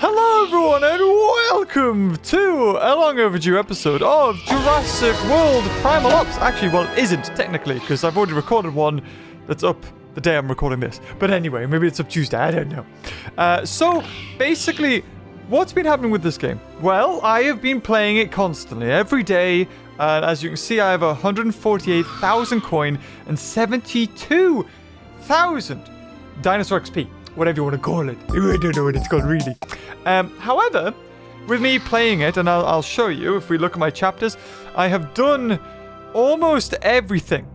Hello everyone and welcome to a long overdue episode of Jurassic World Primal Ops. Actually, well, it isn't technically because I've already recorded one that's up the day I'm recording this. But anyway, maybe it's up Tuesday, I don't know. Uh, so, basically, what's been happening with this game? Well, I have been playing it constantly, every day. And as you can see, I have 148,000 coin and 72,000 dinosaur XP whatever you want to call it. I don't know what it's called really. Um, however, with me playing it, and I'll, I'll show you, if we look at my chapters, I have done almost everything.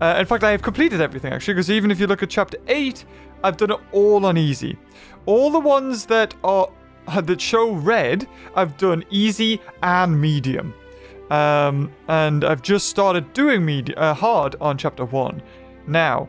Uh, in fact, I have completed everything, actually, because even if you look at chapter 8, I've done it all on easy. All the ones that are that show red, I've done easy and medium. Um, and I've just started doing med- uh, hard on chapter 1. Now,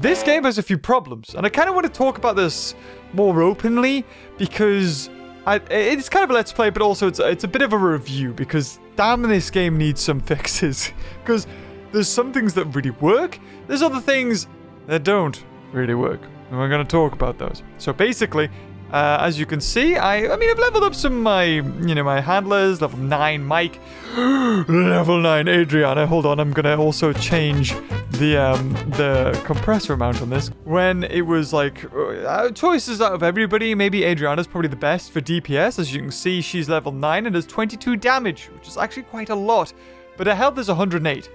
this game has a few problems, and I kind of want to talk about this more openly because I, it's kind of a let's play, but also it's, it's a bit of a review because damn, this game needs some fixes. Because there's some things that really work, there's other things that don't really work, and we're going to talk about those. So basically, uh, as you can see, I I mean I've leveled up some of my you know my handlers. Level nine Mike, level nine Adriana. Hold on, I'm gonna also change the um the compressor amount on this. When it was like uh, choices out of everybody, maybe Adriana's probably the best for DPS. As you can see, she's level nine and does 22 damage, which is actually quite a lot. But her health is 108,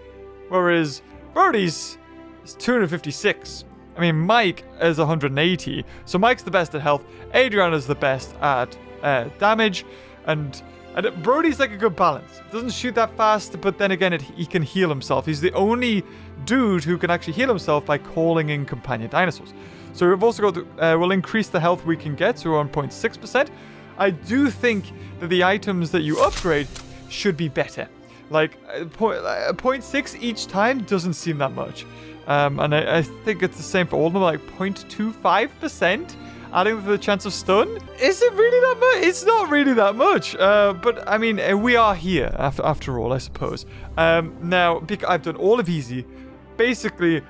whereas Brody's is 256. I mean, Mike is 180, so Mike's the best at health. Adrian is the best at uh, damage, and and Brody's like a good balance. Doesn't shoot that fast, but then again, it, he can heal himself. He's the only dude who can actually heal himself by calling in companion dinosaurs. So we've also got, uh, we'll increase the health we can get to 1.6%. I do think that the items that you upgrade should be better. Like, uh, point, uh, 0.6 each time doesn't seem that much. Um, and I, I, think it's the same for all of them, like 0.25%, adding the chance of stun. Is it really that much? It's not really that much. Uh, but I mean, uh, we are here after, after all, I suppose. Um, now, I've done all of easy. Basically,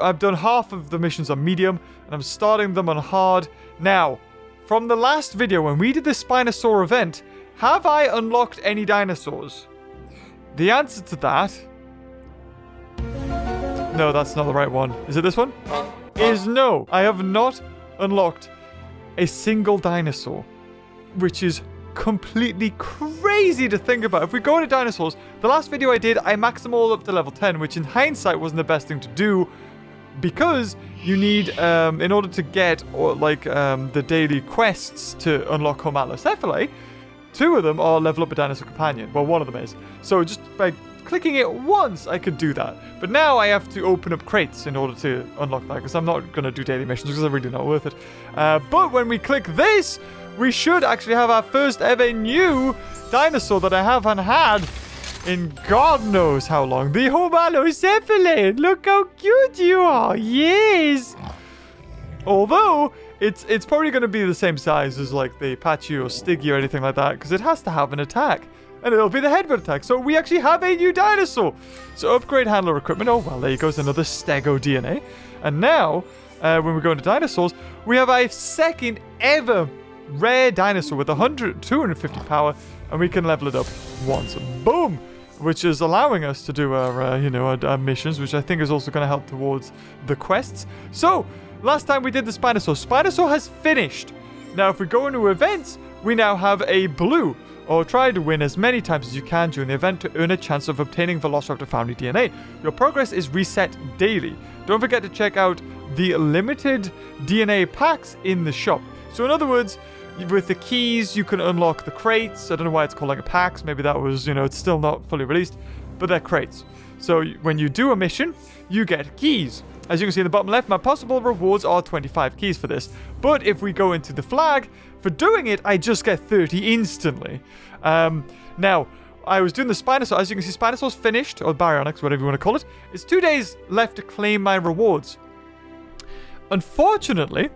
I've done half of the missions on medium, and I'm starting them on hard. Now, from the last video when we did the Spinosaur event, have I unlocked any dinosaurs? The answer to that no, that's not the right one. Is it this one? Is no. I have not unlocked a single dinosaur, which is completely crazy to think about. If we go into dinosaurs, the last video I did, I maxed them all up to level 10, which in hindsight wasn't the best thing to do because you need, um, in order to get or like um, the daily quests to unlock Homalocephale, two of them are level up a dinosaur companion. Well, one of them is. So just by clicking it once, I could do that. But now I have to open up crates in order to unlock that, because I'm not going to do daily missions, because they're really not worth it. Uh, but when we click this, we should actually have our first ever new dinosaur that I haven't had in God knows how long. The Homalocephale! Look how cute you are! Yes! Although, it's it's probably going to be the same size as like the Apache or Stiggy or anything like that, because it has to have an attack and it'll be the headbutt attack. So we actually have a new dinosaur. So upgrade handler equipment. Oh, well, there goes another Stego DNA. And now, uh, when we go into dinosaurs, we have a second ever rare dinosaur with 100, 250 power, and we can level it up once. Boom! Which is allowing us to do our, uh, you know, our, our, missions, which I think is also going to help towards the quests. So, last time we did the Spinosaur. Spinosaur has finished. Now, if we go into events, we now have a blue or try to win as many times as you can during the event to earn a chance of obtaining Velociraptor family DNA. Your progress is reset daily. Don't forget to check out the limited DNA packs in the shop. So in other words, with the keys, you can unlock the crates. I don't know why it's called like a packs. Maybe that was, you know, it's still not fully released, but they're crates. So when you do a mission, you get keys. As you can see in the bottom left, my possible rewards are 25 keys for this. But if we go into the flag, for doing it, I just get 30 instantly. Um, now, I was doing the Spinosaur. As you can see, Spinosaur's finished, or Baryonyx, whatever you want to call it. It's two days left to claim my rewards. Unfortunately,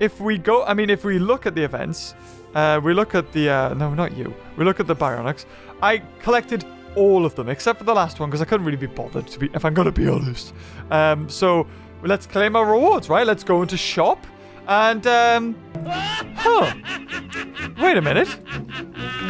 if we go, I mean, if we look at the events, uh, we look at the, uh, no, not you. We look at the Baryonyx. I collected all of them, except for the last one, because I couldn't really be bothered, to be, if I'm going to be honest. Um, so, let's claim our rewards, right? Let's go into shop. And, um, huh. Wait a minute.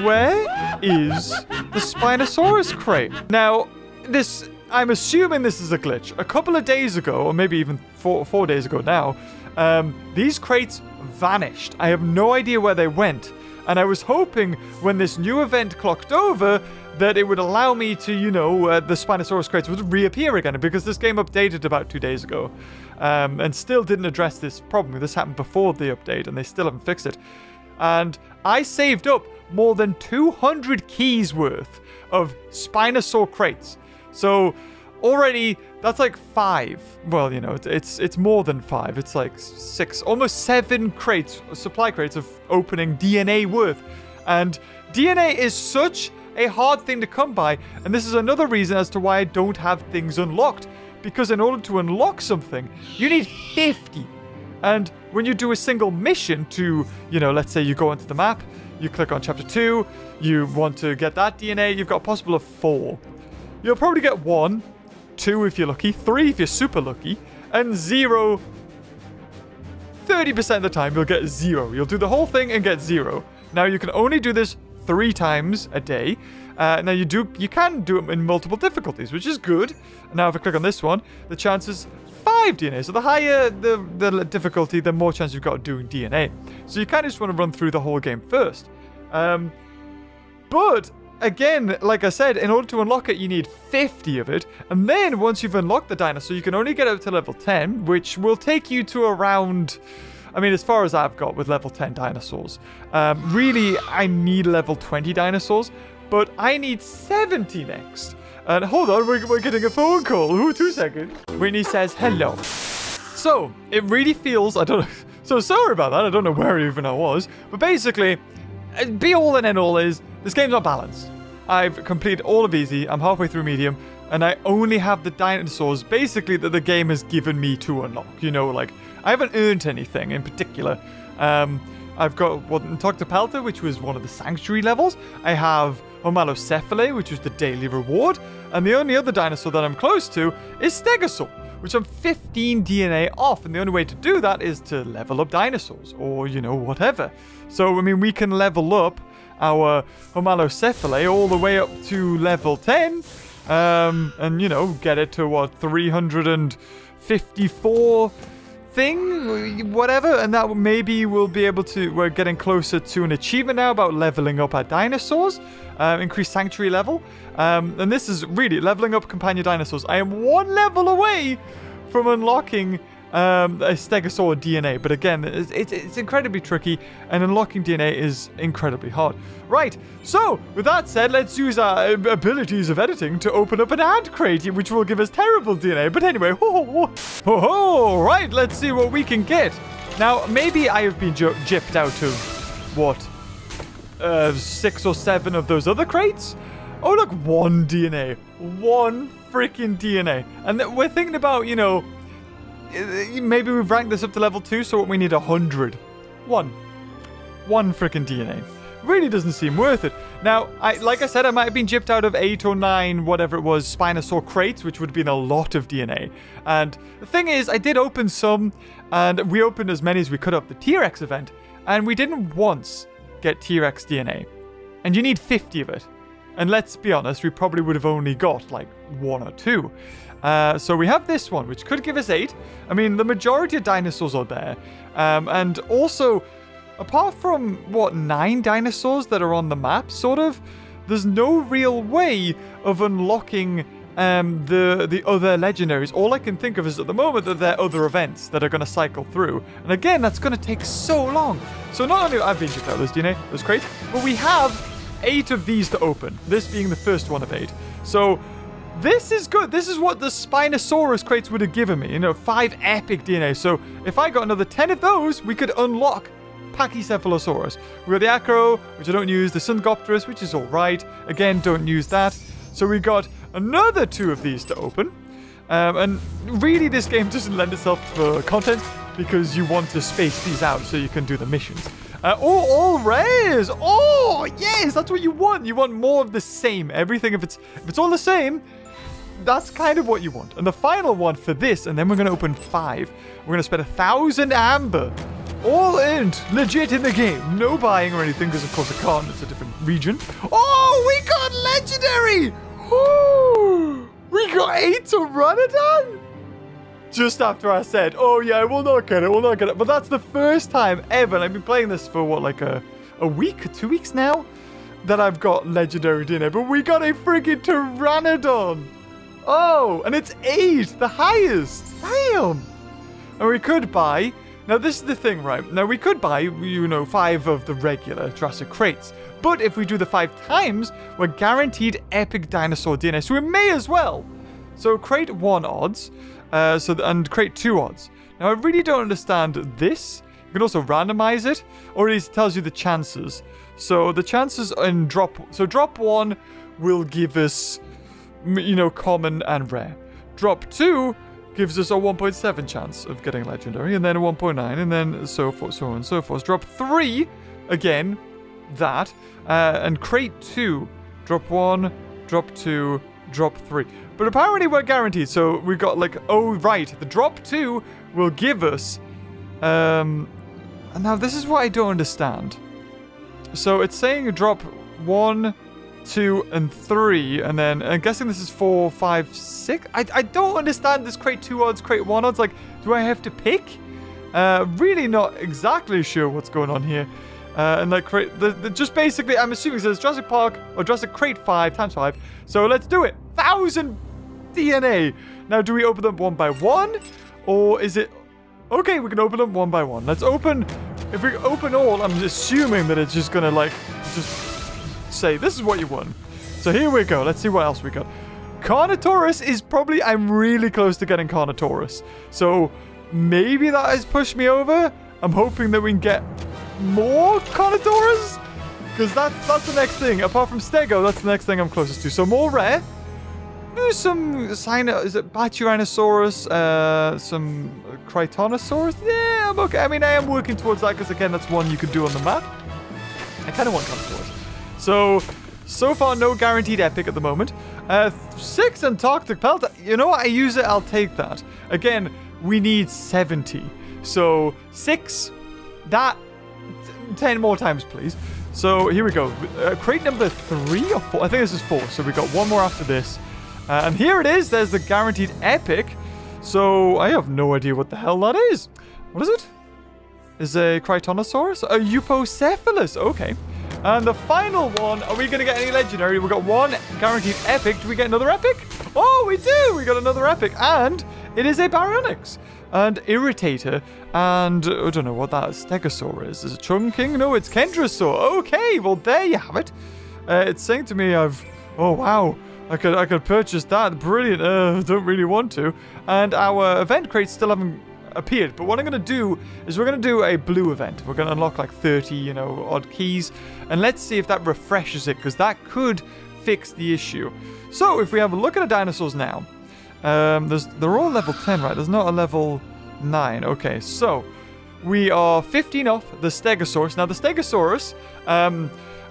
Where is the Spinosaurus crate? Now, this... I'm assuming this is a glitch. A couple of days ago, or maybe even four, four days ago now, um, these crates vanished. I have no idea where they went. And I was hoping when this new event clocked over that it would allow me to, you know, uh, the Spinosaurus crates would reappear again because this game updated about two days ago um, and still didn't address this problem. This happened before the update and they still haven't fixed it. And I saved up more than 200 keys worth of Spinosaur crates. So already that's like five. Well, you know, it's it's more than five. It's like six, almost seven crates, supply crates of opening DNA worth. And DNA is such a hard thing to come by, and this is another reason as to why I don't have things unlocked. Because in order to unlock something, you need 50. And when you do a single mission to, you know, let's say you go onto the map, you click on chapter 2, you want to get that DNA, you've got a possible of 4. You'll probably get 1, 2 if you're lucky, 3 if you're super lucky, and 0 30% of the time you'll get 0. You'll do the whole thing and get 0. Now you can only do this three times a day. Uh, now you do you can do it in multiple difficulties, which is good. Now if I click on this one, the chances five DNA. So the higher the, the difficulty, the more chance you've got of doing DNA. So you kind of just want to run through the whole game first. Um, but again, like I said, in order to unlock it, you need 50 of it. And then once you've unlocked the dinosaur, you can only get up to level 10, which will take you to around I mean, as far as I've got with level 10 dinosaurs. Um, really, I need level 20 dinosaurs, but I need 70 next. And hold on, we're, we're getting a phone call. Ooh, two seconds. Whitney says hello. So, it really feels, I don't know, so sorry about that. I don't know where even I was. But basically, uh, be all and end all is, this game's not balanced. I've completed all of easy. I'm halfway through medium and I only have the dinosaurs basically that the game has given me to unlock. You know, like I haven't earned anything in particular. Um, I've got well, Toxapelta, which was one of the sanctuary levels. I have Homalocephale, which was the daily reward. And the only other dinosaur that I'm close to is Stegosaur, which I'm 15 DNA off. And the only way to do that is to level up dinosaurs or, you know, whatever. So, I mean, we can level up our Homalocephale all the way up to level 10. Um, and, you know, get it to what, 354 thing, whatever, and that maybe we'll be able to. We're getting closer to an achievement now about leveling up our dinosaurs, uh, increase sanctuary level, um, and this is really leveling up companion dinosaurs. I am one level away from unlocking um, a Stegosaur DNA. But again, it's, it's, it's, incredibly tricky, and unlocking DNA is incredibly hard. Right, so with that said, let's use our abilities of editing to open up an ad crate, which will give us terrible DNA. But anyway, ho ho ho, ho, right, let's see what we can get. Now, maybe I have been gypped out of, what, uh, six or seven of those other crates? Oh, look, one DNA. One freaking DNA. And we're thinking about, you know, Uh, maybe we've ranked this up to level 2, so we need 100. One. One freaking DNA. Really doesn't seem worth it. Now, I, like I said, I might have been gypped out of 8 or 9, whatever it was, Spinosaur crates, which would have been a lot of DNA. And the thing is, I did open some, and we opened as many as we could of the T-Rex event, and we didn't once get T-Rex DNA. And you need 50 of it. And let's be honest, we probably would have only got like one or two. Uh, so we have this one, which could give us eight. I mean, the majority of dinosaurs are there. Um, and also, apart from, what, nine dinosaurs that are on the map, sort of, there's no real way of unlocking um, the the other legendaries. All I can think of is at the moment that there are other events that are going to cycle through. And again, that's going to take so long. So not only I've been checked out this DNA, was great, but we have eight of these to open. This being the first one of eight. So this is good. This is what the Spinosaurus crates would have given me. You know, five epic DNA. So if I got another 10 of those, we could unlock Pachycephalosaurus. We got the Acro, which I don't use, the Syngopterus, which is alright. Again, don't use that. So we got another two of these to open. Um, and really, this game doesn't lend itself for content because you want to space these out so you can do the missions. Uh, oh, all rares! Oh, yes, that's what you want. You want more of the same. Everything, if it's if it's all the same, that's kind of what you want. And the final one for this, and then we're going to open five. We're going to spend a thousand amber All in, Legit in the game. No buying or anything, because of course I can't. It's a different region. Oh, we got legendary! Ooh, we got eight Pteranodon! Just after I said, oh yeah, we'll not get it, we'll not get it. But that's the first time ever, and I've been playing this for what, like a, a week, two weeks now, that I've got legendary dinner. But we got a friggin' Pteranodon! Oh, and it's eight, the highest. Damn! And we could buy now, this is the thing, right? Now, we could buy, you know, five of the regular Jurassic crates. But if we do the five times, we're guaranteed epic dinosaur DNA. So we may as well. So crate one odds, uh, so and crate two odds. Now, I really don't understand this. You can also randomize it, or it tells you the chances. So the chances in drop... So drop one will give us, you know, common and rare. Drop two gives us a 1.7 chance of getting legendary, and then a 1.9, and then so forth, so on and so forth. Drop 3, again, that, uh, and crate 2, drop 1, drop 2, drop 3. But apparently we're guaranteed, so we got like, oh right, the drop 2 will give us, um, now this is what I don't understand. So it's saying drop 1, two, and three. And then I'm guessing this is four, five, six. I, I don't understand this crate two odds, crate one odds. Like, do I have to pick? Uh, really not exactly sure what's going on here. Uh, and like, crate, the, the, just basically, I'm assuming it says Jurassic Park or Jurassic Crate 5 times 5. So let's do it. Thousand DNA. Now, do we open them one by one? Or is it... Okay, we can open them one by one. Let's open... If we open all, I'm assuming that it's just gonna, like, just say, this is what you won. So here we go. Let's see what else we got. Carnotaurus is probably, I'm really close to getting Carnotaurus. So maybe that has pushed me over. I'm hoping that we can get more Carnotaurus. Because that's, that's the next thing. Apart from Stego, that's the next thing I'm closest to. So more rare. There's some sign is it Baturanosaurus, uh, some Krytonosaurus? Yeah, I'm okay. I mean, I am working towards that because, again, that's one you could do on the map. I kind of want Carnotaurus. So, so far no guaranteed epic at the moment. Uh, six Antarctopelta. You know what? I use it. I'll take that. Again, we need 70. So six, that, 10 more times, please. So here we go. Uh, crate number three or four? I think this is four. So we got one more after this. Uh, and here it is. There's the guaranteed epic. So I have no idea what the hell that is. What is it? Is a Krytonosaurus? A Euoplocephalus. Okay. And the final one, are we going to get any legendary? We've got one guaranteed epic. Do we get another epic? Oh, we do. We got another epic. And it is a Baryonyx and Irritator. And I don't know what that Stegosaur is. Is it Chungking? No, it's Kentrosaur. Okay, well, there you have it. Uh, it's saying to me I've... Oh, wow. I could I could purchase that. Brilliant. Uh, don't really want to. And our event crates still haven't appeared. But what I'm going to do is we're going to do a blue event. We're going to unlock like 30, you know, odd keys. And let's see if that refreshes it, because that could fix the issue. So if we have a look at the dinosaurs now, um, there's, they're all level 10, right? There's not a level 9. Okay, so we are 15 off the Stegosaurus. Now, the Stegosaurus, um,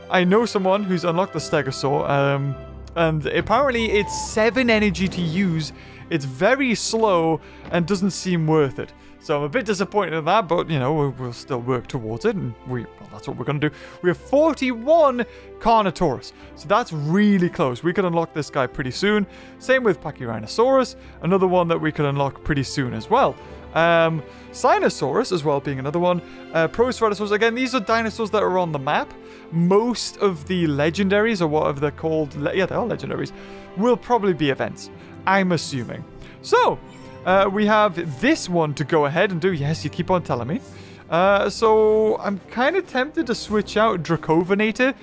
I know someone who's unlocked the Stegosaur, um, and apparently it's 7 energy to use it's very slow and doesn't seem worth it. So I'm a bit disappointed in that, but, you know, we'll, we'll still work towards it, and we, well, that's what we're going to do. We have 41 Carnotaurus, so that's really close. We could unlock this guy pretty soon. Same with Pachyrhinosaurus, another one that we could unlock pretty soon as well. Um, Sinosaurus as well being another one. Uh, Proceratosaurus, again, these are dinosaurs that are on the map. Most of the legendaries, or whatever they're called, yeah, they are legendaries, will probably be events. I'm assuming. So, uh, we have this one to go ahead and do. Yes, you keep on telling me. Uh, so, I'm kind of tempted to switch out Dracovenator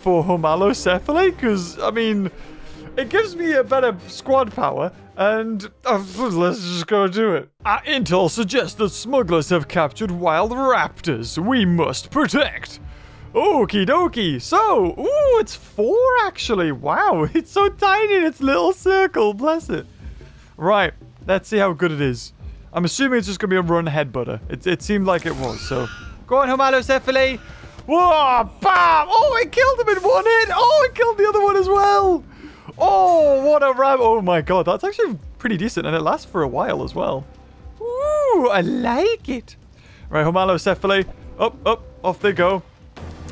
for Homalocephale, because, I mean, it gives me a better squad power, and uh, let's just go do it. Our intel suggests that smugglers have captured wild raptors we must protect. Okie dokie. So, ooh, it's four actually. Wow, it's so tiny in its little circle. Bless it. Right, let's see how good it is. I'm assuming it's just going to be a run headbutter. It, it seemed like it was, so. Go on, Homalocephale. Whoa, bam! Oh, it killed him in one hit. Oh, it killed the other one as well. Oh, what a ram. Oh my god, that's actually pretty decent, and it lasts for a while as well. Ooh, I like it. Right, Homalocephale. Up, up, off they go.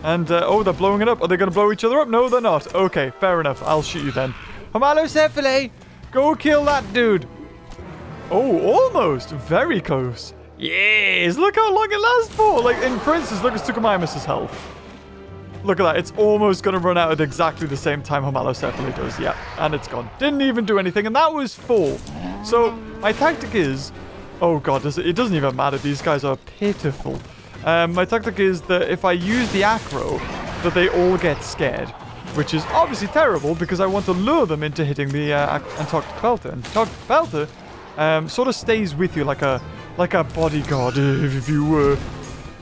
And, uh, oh, they're blowing it up. Are they going to blow each other up? No, they're not. Okay, fair enough. I'll shoot you then. Homalocephale, go kill that dude. Oh, almost. Very close. Yes, look how long it lasts for. Like, in, instance, look at Suchomimus's health. Look at that. It's almost going to run out at exactly the same time Homalocephale does. Yeah, and it's gone. Didn't even do anything, and that was four. So, my tactic is... Oh, God, does it, it doesn't even matter. These guys are pitiful. Um, my tactic is that if I use the acro, that they all get scared. Which is obviously terrible because I want to lure them into hitting the uh, Antarctopelta. And Antarctopelta um, sort of stays with you like a like a bodyguard, if you were.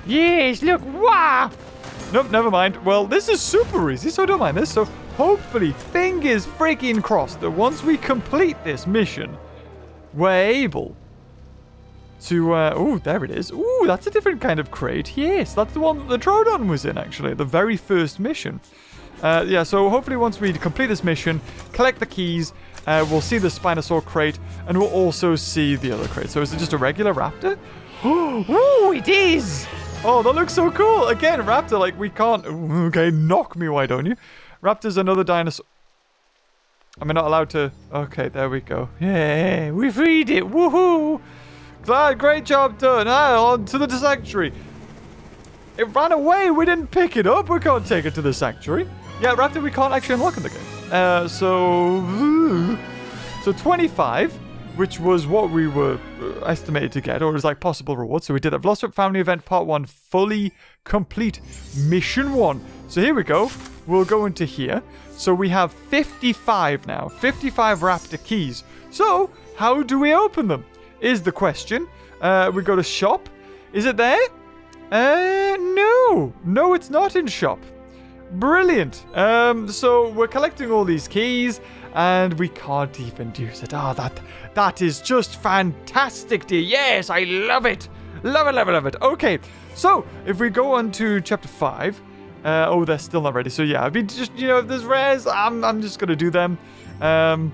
Yes, look, wow! Nope, never mind. Well, this is super easy, so don't mind this. So hopefully, fingers freaking crossed that once we complete this mission, we're able to, uh, oh, there it is. Ooh, that's a different kind of crate. Yes, that's the one that the Troodon was in, actually, the very first mission. Uh, yeah, so hopefully once we complete this mission, collect the keys, uh, we'll see the Spinosaur crate, and we'll also see the other crate. So is it just a regular raptor? Ooh, it is! Oh, that looks so cool! Again, raptor, like, we can't... Okay, knock me, why don't you? Raptor's another dinosaur... Am I not allowed to... Okay, there we go. Yeah, we freed it! Woohoo! Glad, great job done. Ah, on to the sanctuary. It ran away. We didn't pick it up. We can't take it to the sanctuary. Yeah, Raptor, we can't actually unlock in the game. Uh, so... So 25, which was what we were uh, estimated to get, or as like possible reward. So we did a Velociraptor Family Event Part 1 fully complete Mission 1. So here we go. We'll go into here. So we have 55 now. 55 Raptor keys. So, how do we open them? Is the question. Uh, we go to shop. Is it there? Uh, no. No, it's not in shop. Brilliant. Um, so we're collecting all these keys and we can't even use it. Oh, that that is just fantastic, dear. Yes, I love it. Love it, love it, love it. Okay, so if we go on to chapter 5. Uh, oh, they're still not ready. So yeah, I mean, just, you know, if there's rares, I'm, I'm just going to do them. Um,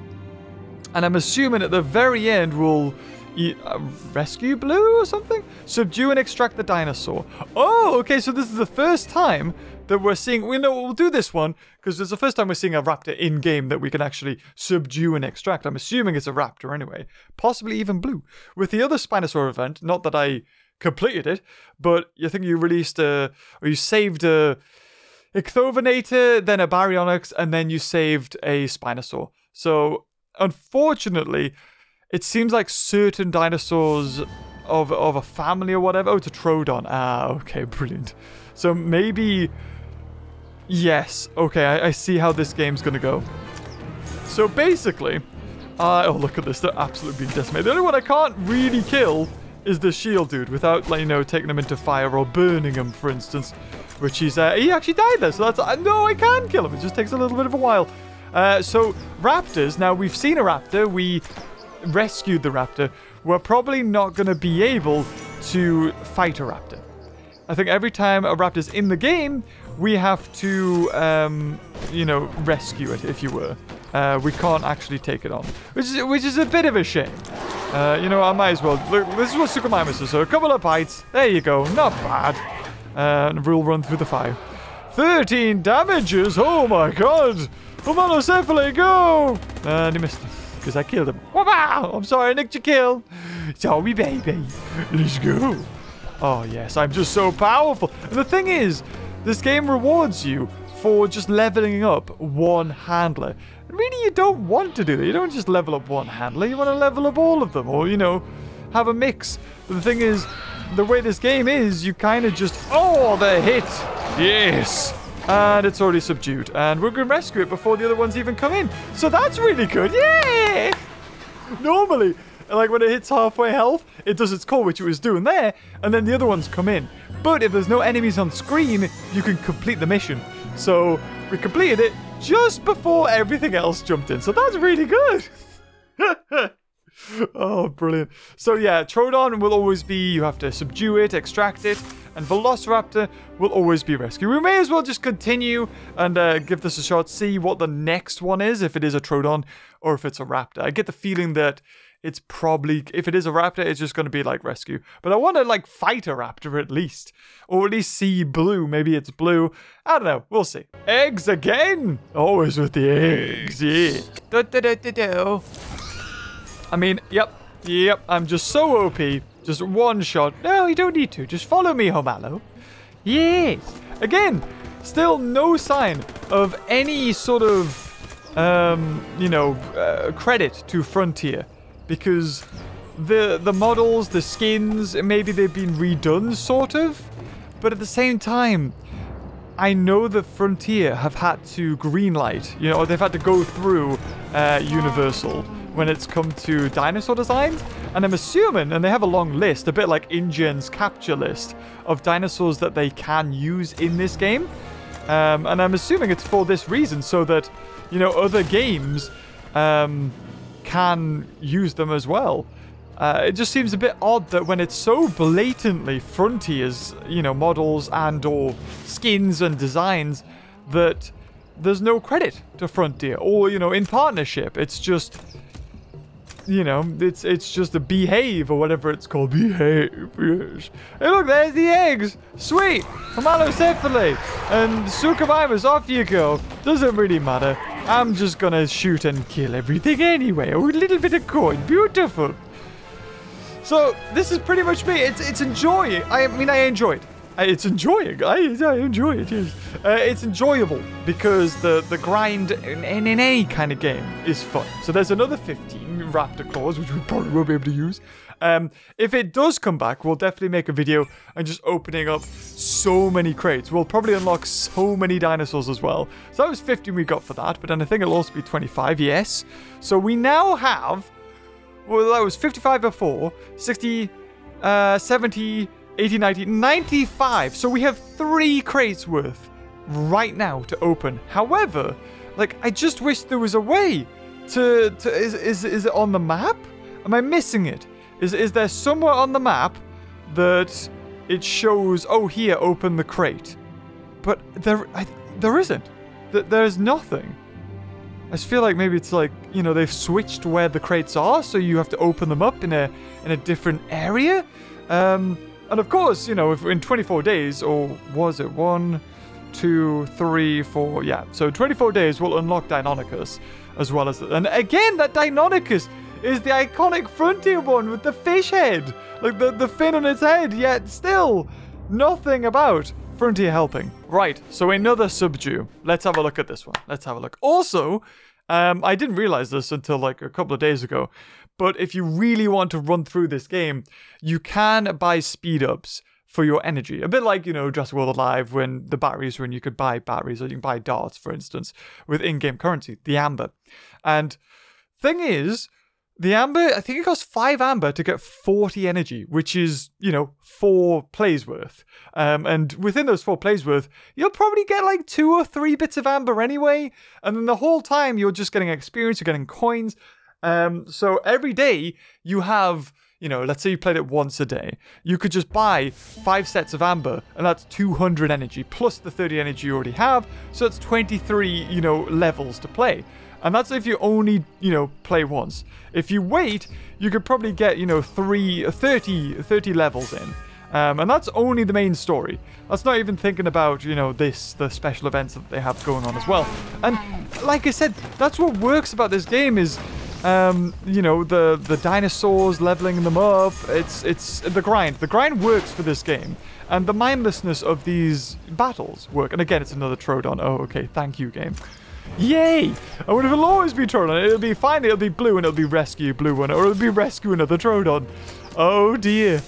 and I'm assuming at the very end we'll uh, rescue Blue or something? Subdue and extract the dinosaur. Oh, okay, so this is the first time that we're seeing... We know we'll do this one because it's the first time we're seeing a raptor in-game that we can actually subdue and extract. I'm assuming it's a raptor anyway. Possibly even Blue. With the other Spinosaur event, not that I completed it, but you think you released a... Or you saved a... Ichthyovenator, then a Baryonyx, and then you saved a Spinosaur. So, unfortunately, it seems like certain dinosaurs of, of a family or whatever. Oh, it's a Troodon. Ah, okay, brilliant. So maybe... Yes, okay, I, I see how this game's gonna go. So basically... Uh, oh, look at this. They're absolutely being decimated. The only one I can't really kill is the shield dude without, like, you know, taking him into fire or burning him, for instance. Which he's, uh, he actually died there, so that's, uh, no, I can kill him. It just takes a little bit of a while. Uh, so, raptors, now we've seen a raptor, we rescued the raptor, we're probably not going to be able to fight a raptor. I think every time a raptor's in the game, we have to, um, you know, rescue it, if you were. Uh, we can't actually take it on, which is which is a bit of a shame. Uh, you know, I might as well. Look, this is what Suchomimus is. So a couple of bites. There you go. Not bad. Uh, and we'll run through the fire. 13 damages. Oh my god. Homalocephale, go! And he missed because I killed him. Oh, I'm sorry, I nicked your kill. Sorry, baby. Let's go. Oh, yes, I'm just so powerful. And the thing is, this game rewards you for just leveling up one handler. Really, you don't want to do that. You don't just level up one handler. You want to level up all of them or, you know, have a mix. But the thing is, the way this game is, you kind of just... Oh, the hit. Yes. And it's already subdued. And we're going to rescue it before the other ones even come in. So that's really good. Yay! Normally, like when it hits halfway health, it does its core, which it was doing there, and then the other ones come in. But if there's no enemies on screen, you can complete the mission. So we completed it just before everything else jumped in. So that's really good. oh, brilliant. So yeah, Troodon will always be, you have to subdue it, extract it, and Velociraptor will always be rescued. We may as well just continue and uh, give this a shot, see what the next one is, if it is a Troodon or if it's a Raptor. I get the feeling that it's probably if it is a raptor, it's just going to be like rescue. But I want to like fight a raptor at least, or at least see blue. Maybe it's blue. I don't know. We'll see. Eggs again. Always with the eggs. Yeah. Do, do, do, do, do. I mean, yep, yep. I'm just so OP. Just one shot. No, you don't need to. Just follow me, Homalo. Yes. Again, still no sign of any sort of, um, you know, uh, credit to Frontier because the the models, the skins, maybe they've been redone, sort of, but at the same time, I know the Frontier have had to greenlight, you know, or they've had to go through uh, Universal when it's come to dinosaur designs, and I'm assuming, and they have a long list, a bit like InGen's capture list of dinosaurs that they can use in this game, um, and I'm assuming it's for this reason, so that you know other games. Um, can use them as well. Uh, it just seems a bit odd that when it's so blatantly Frontier's, you know, models and or skins and designs, that there's no credit to Frontier or, you know, in partnership. It's just, you know, it's it's just a behave or whatever it's called. Behave, yes. Hey, look, there's the eggs. Sweet. Homalocephale. And Suchomimus, off you go. Doesn't really matter. I'm just gonna shoot and kill everything anyway. Oh, a little bit of coin. Beautiful. So, this is pretty much me. It's it's enjoying. I mean, I enjoy it. It's enjoying. I, I enjoy it, yes. Uh, it's enjoyable because the, the grind in, in, in, any kind of game is fun. So there's another 15 Raptor Claws, which we probably won't be able to use. Um, if it does come back, we'll definitely make a video and just opening up so many crates. We'll probably unlock so many dinosaurs as well. So that was 15 we got for that, but then I think it'll also be 25, yes. So we now have, well, that was 55 before, 60, uh, 70, 80, 90, 95. So we have three crates worth right now to open. However, like, I just wish there was a way to, to is, is, is it on the map? Am I missing it? Is, is there somewhere on the map that it shows, oh, here, open the crate? But there, I, there isn't. There's nothing. I just feel like maybe it's like, you know, they've switched where the crates are, so you have to open them up in a in a different area. Um, and of course, you know, if in 24 days, or was it one, two, three, four, yeah. So 24 days will unlock Deinonychus as well as, and again, that Deinonychus is the iconic Frontier one with the fish head. Like the, the fin on its head, yet still nothing about Frontier helping. Right, so another Subdue. Let's have a look at this one. Let's have a look. Also, um, I didn't realize this until like a couple of days ago, but if you really want to run through this game, you can buy speed ups for your energy. A bit like, you know, Jurassic World Alive when the batteries when you could buy batteries or you can buy darts, for instance, with in-game currency, the amber. And thing is, the amber, I think it costs five amber to get 40 energy, which is, you know, four plays worth. Um, and within those four plays worth, you'll probably get like two or three bits of amber anyway. And then the whole time you're just getting experience, you're getting coins. Um, so every day you have, you know, let's say you played it once a day, you could just buy five sets of amber, and that's 200 energy plus the 30 energy you already have. So it's 23, you know, levels to play. And that's if you only, you know, play once. If you wait, you could probably get, you know, three, 30, 30 levels in. Um, and that's only the main story. That's not even thinking about, you know, this, the special events that they have going on as well. And like I said, that's what works about this game is, um, you know, the, the dinosaurs, leveling them up. It's, it's the grind. The grind works for this game. And the mindlessness of these battles work. And again, it's another Troodon. Oh, okay. Thank you, game. Yay! I would have always be Troodon. It'll be fine. It'll be blue and it'll be rescue blue one. Or it'll be rescue another Troodon. Oh dear.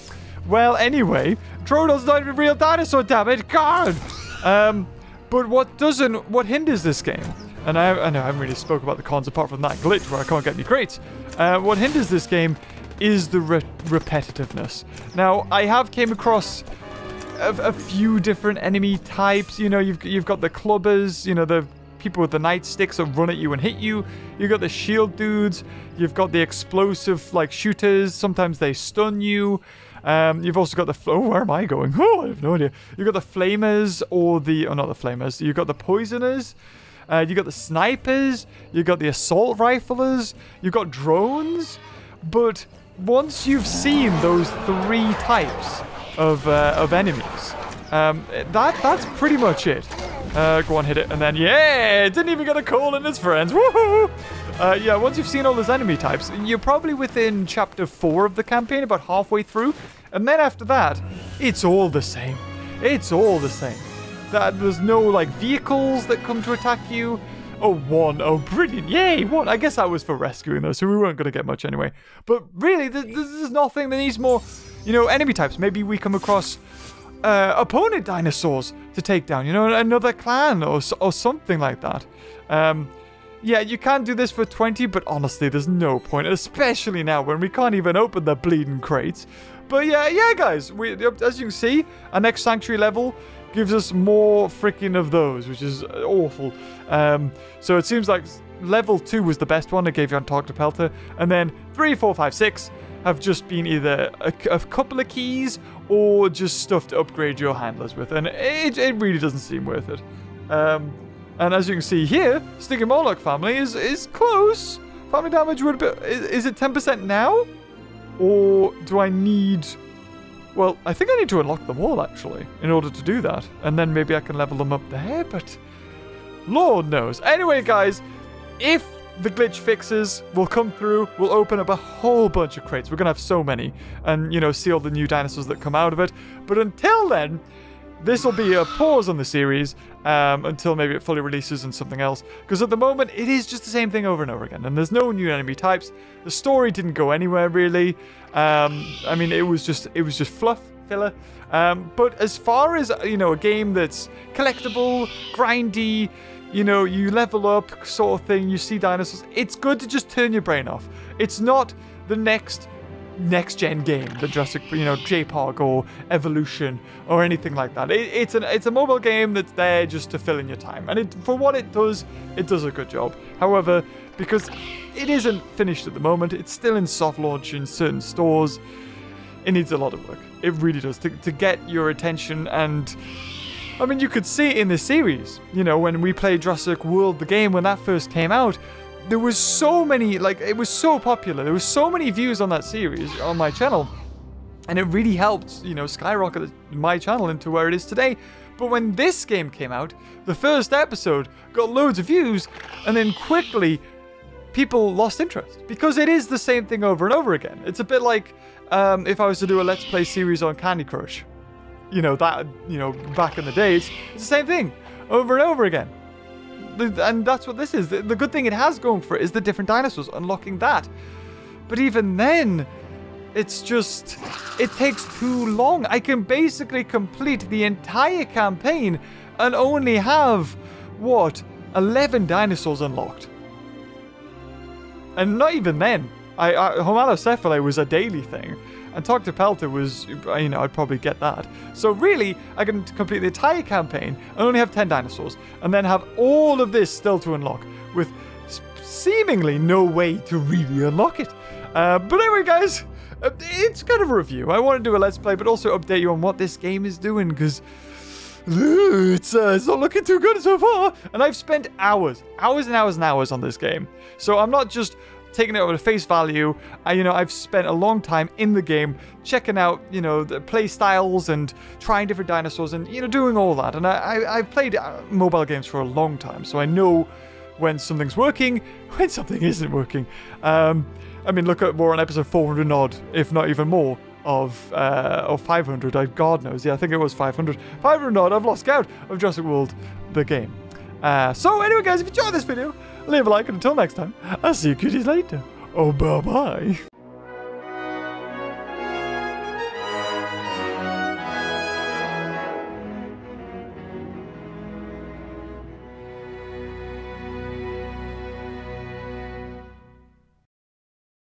Well, anyway, Troodon's not even a real dinosaur, damn it. God! Um, but what doesn't, what hinders this game, and I, I know I haven't really spoke about the cons apart from that glitch where I can't get any crates. Uh, what hinders this game is the re repetitiveness. Now, I have came across a, a, few different enemy types. You know, you've you've got the clubbers, you know, the people with the nightsticks that run at you and hit you. You've got the shield dudes. You've got the explosive, like, shooters. Sometimes they stun you. Um, you've also got the... Oh, where am I going? Oh, I have no idea. You've got the flamers or the... Oh, not the flamers. You've got the poisoners. Uh, you've got the snipers. You've got the assault riflers. You've got drones. But once you've seen those three types of, uh, of enemies, um, that that's pretty much it. Uh, go on, hit it, and then yeah, didn't even get a call in his friends. Woohoo! Uh, yeah, once you've seen all those enemy types, you're probably within chapter four of the campaign, about halfway through, and then after that, it's all the same. It's all the same. That there's no like vehicles that come to attack you. Oh, one. Oh, brilliant. Yay, one. I guess that was for rescuing though, so we weren't going to get much anyway. But really, this is nothing that needs more, you know, enemy types. Maybe we come across uh, opponent dinosaurs to take down, you know, another clan or, or something like that. Um, yeah, you can do this for 20, but honestly, there's no point, especially now when we can't even open the bleeding crates. But yeah, yeah, guys, we, as you can see, our next sanctuary level gives us more freaking of those, which is awful. Um, so it seems like level 2 was the best one, it gave you Antarctopelta, and then 3, 4, 5, 6 have just been either a, a, couple of keys or just stuff to upgrade your handlers with, and it, it really doesn't seem worth it. Um, and as you can see here, Stygimoloch family is is close. Family damage would be. Is, is it 10% now? Or do I need... Well, I think I need to unlock them all, actually, in order to do that. And then maybe I can level them up there, but... Lord knows. Anyway, guys, if the glitch fixes will come through. We'll open up a whole bunch of crates. We're going to have so many. And, you know, see all the new dinosaurs that come out of it. But until then, this will be a pause on the series um, until maybe it fully releases and something else. Because at the moment, it is just the same thing over and over again. And there's no new enemy types. The story didn't go anywhere, really. Um, I mean, it was just it was just fluff, filler. Um, but as far as, you know, a game that's collectible, grindy, you know, you level up sort of thing, you see dinosaurs, it's good to just turn your brain off. It's not the next next gen game, the Jurassic, you know, JPOG or Evolution or anything like that. It, it's an it's a mobile game that's there just to fill in your time, and it, for what it does, it does a good job. However, because it isn't finished at the moment, it's still in soft launch in certain stores. It needs a lot of work. It really does to, to get your attention and I mean, you could see it in the series. You know, when we played Jurassic World, the game, when that first came out, there was so many, like, it was so popular. There was so many views on that series on my channel. And it really helped, you know, skyrocket my channel into where it is today. But when this game came out, the first episode got loads of views, and then quickly people lost interest because it is the same thing over and over again. It's a bit like um, if I was to do a Let's Play series on Candy Crush you know, that, you know, back in the days. It's the same thing over and over again. And that's what this is. The, good thing it has going for it is the different dinosaurs, unlocking that. But even then, it's just, it takes too long. I can basically complete the entire campaign and only have, what, 11 dinosaurs unlocked. And not even then. I, I Homalocephale was a daily thing and Antarctopelta was, you know, I'd probably get that. So really, I can complete the entire campaign and only have 10 dinosaurs, and then have all of this still to unlock, with seemingly no way to really unlock it. Uh, but anyway, guys, uh, it's kind of a review. I want to do a Let's Play, but also update you on what this game is doing, because it's, uh, it's not looking too good so far. And I've spent hours, hours and hours and hours on this game. So I'm not just taking it over at face value. I, you know, I've spent a long time in the game checking out, you know, the play styles and trying different dinosaurs and, you know, doing all that. And I, I, have played uh, mobile games for a long time, so I know when something's working, when something isn't working. Um, I mean, look at more on episode 400 odd, if not even more, of uh, of 500. I, God knows, yeah, I think it was 500. 500 odd, I've lost count of Jurassic World, the game. Uh, so anyway, guys, if you enjoyed this video, leave a like, and until next time, I'll see you cuties later. Oh, bye-bye.